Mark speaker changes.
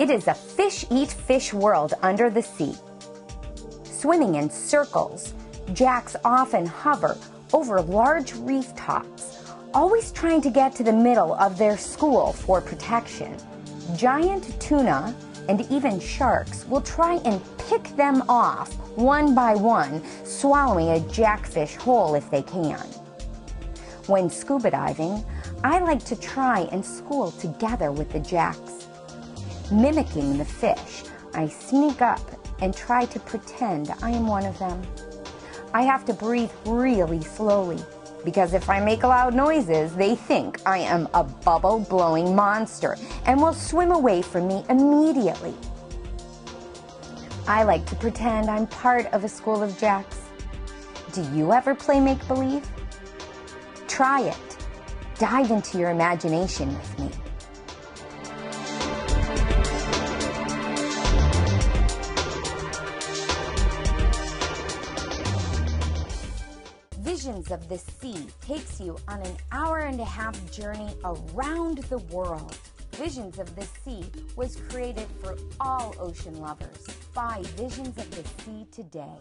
Speaker 1: It is a fish eat fish world under the sea. Swimming in circles, jacks often hover over large reef tops, always trying to get to the middle of their school for protection. Giant tuna and even sharks will try and pick them off one by one, swallowing a jackfish whole if they can. When scuba diving, I like to try and school together with the jacks. Mimicking the fish, I sneak up and try to pretend I am one of them. I have to breathe really slowly because if I make loud noises, they think I am a bubble blowing monster and will swim away from me immediately. I like to pretend I'm part of a school of jacks. Do you ever play make believe? Try it. Dive into your imagination with me. Visions of the Sea takes you on an hour and a half journey around the world. Visions of the Sea was created for all ocean lovers by Visions of the Sea today.